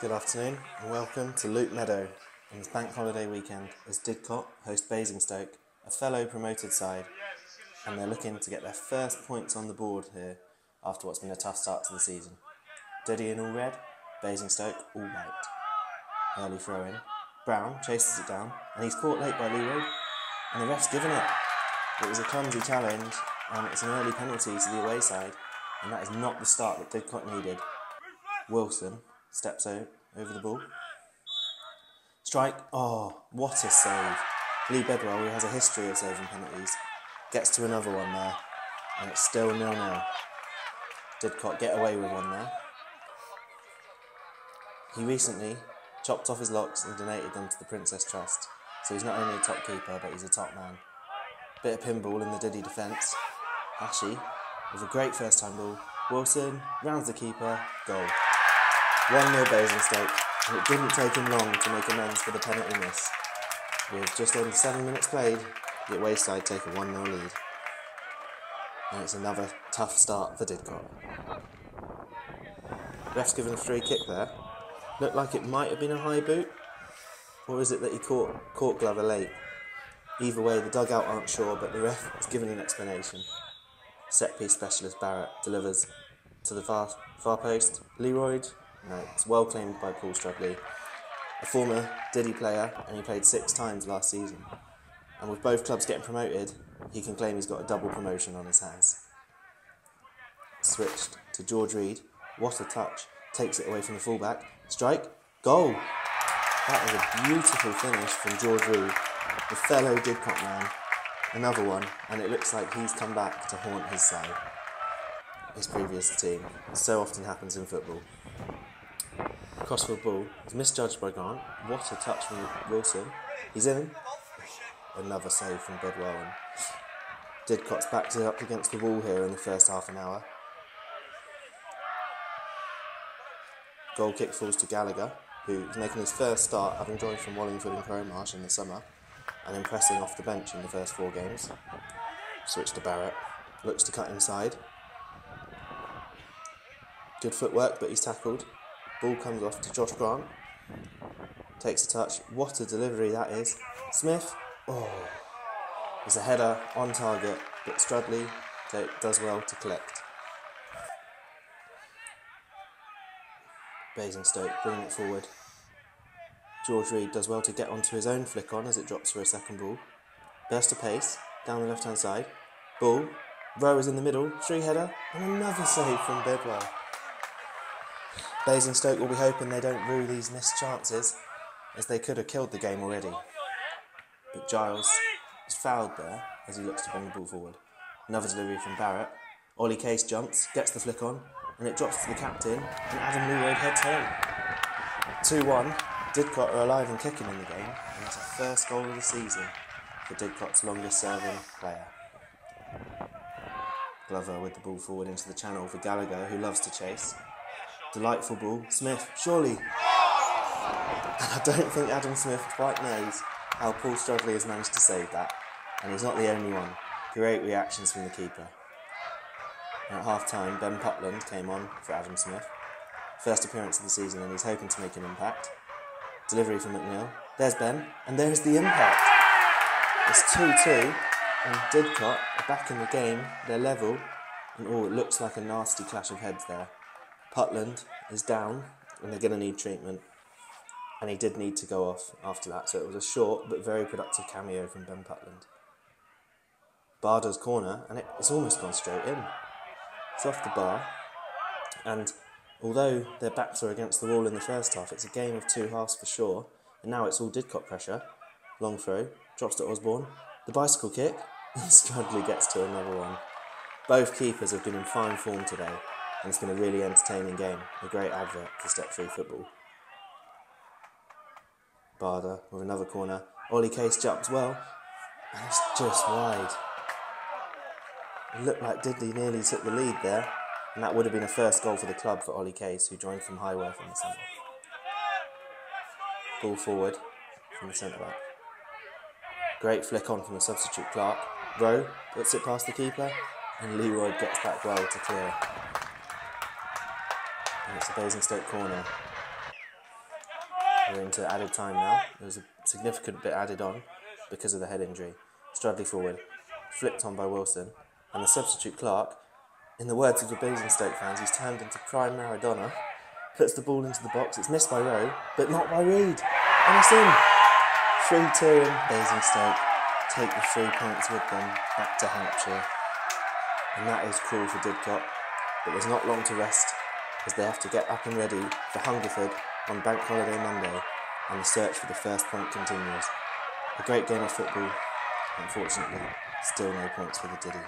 Good afternoon and welcome to Loop Meadow on this bank holiday weekend as Didcot host Basingstoke, a fellow promoted side, and they're looking to get their first points on the board here after what's been a tough start to the season. Diddy in all red, Basingstoke all white. Early throw in. Brown chases it down and he's caught late by Leroy and the ref's given it. It was a clumsy challenge and it's an early penalty to the away side and that is not the start that Didcot needed. Wilson steps out over the ball. Strike. Oh, what a save. Lee Bedwell, who has a history of saving penalties, gets to another one there. And it's still nil nil. Didcot get away with one there. He recently chopped off his locks and donated them to the Princess Trust. So he's not only a top keeper, but he's a top man. Bit of pinball in the Diddy defence. Ashy with a great first time ball. Wilson rounds the keeper, goal. 1 0 Basingstoke, and it didn't take him long to make amends for the penalty miss. With just under 7 minutes played, the away side take a 1 0 lead. And it's another tough start for Didcot. Ref's given a free kick there. Looked like it might have been a high boot, or is it that he caught, caught Glover late? Either way, the dugout aren't sure, but the ref has given an explanation. Set piece specialist Barrett delivers to the far, far post. Leroy no, it's well claimed by Paul Strudley, a former Diddy player, and he played six times last season. And with both clubs getting promoted, he can claim he's got a double promotion on his hands. Switched to George Reed. What a touch. Takes it away from the fullback. Strike. Goal. That was a beautiful finish from George Reed, the fellow Didcot man. Another one, and it looks like he's come back to haunt his side, his previous team. So often happens in football crossfield ball is misjudged by Grant. What a touch from Wilson. He's in. Another save from Bedwell. And Didcot's backed it up against the wall here in the first half an hour. Goal kick falls to Gallagher, who is making his first start, having joined from Wallingford and Crowmarsh in the summer, and impressing off the bench in the first four games. Switch to Barrett. Looks to cut inside. Good footwork, but he's tackled. Ball comes off to Josh Grant. Takes a touch. What a delivery that is. Smith. Oh. It's a header on target, but Strudley does well to collect. Basingstoke bringing it forward. George Reed does well to get onto his own flick on as it drops for a second ball. Burst of pace down the left hand side. Ball. Rowe is in the middle. Three header. And another save from Bedwell. Basingstoke will be hoping they don't rue these missed chances, as they could have killed the game already. But Giles is fouled there as he looks to bring the ball forward. Another delivery from Barrett. Ollie Case jumps, gets the flick on, and it drops to the captain, and Adam Leroy heads home. 2 1. Didcot are alive and kicking in the game, and it's a first goal of the season for Didcot's longest serving player. Glover with the ball forward into the channel for Gallagher, who loves to chase. Delightful ball. Smith, surely. And I don't think Adam Smith quite knows how Paul Strudley has managed to save that. And he's not the only one. Great reactions from the keeper. At half time, Ben Putland came on for Adam Smith. First appearance of the season, and he's hoping to make an impact. Delivery from McNeil. There's Ben, and there's the impact. It's 2 2, and Didcot are back in the game. They're level, and oh, it looks like a nasty clash of heads there. Putland is down and they're going to need treatment. And he did need to go off after that, so it was a short but very productive cameo from Ben Putland. Barder's corner, and it, it's almost gone straight in. It's off the bar, and although their backs are against the wall in the first half, it's a game of two halves for sure. And now it's all Didcot pressure. Long throw, drops to Osborne. The bicycle kick, and Strudley gets to another one. Both keepers have been in fine form today, and it's been a really entertaining game. A great advert for Step 3 football. Barder with another corner. Ollie Case jumps well, and it's just wide. It looked like Diddley nearly took the lead there, and that would have been a first goal for the club for Ollie Case, who joined from Highworth in the summer. Ball forward from the centre back. Great flick on from the substitute Clark. Rowe puts it past the keeper, and Leroy gets back well to clear. It's a Basingstoke corner. We're into added time now. There was a significant bit added on because of the head injury. Strudley forward, flipped on by Wilson, and the substitute Clark, in the words of the Basingstoke fans, he's turned into prime Maradona, puts the ball into the box. It's missed by Rowe, but not by Reed. And it's in. 3 2 in Basingstoke. Take the three points with them back to Hampshire. And that is cruel for Didcot, but there's not long to rest as they have to get up and ready for Hungerford on Bank Holiday Monday, and the search for the first point continues. A great game of football, unfortunately, still no points for the Diddy.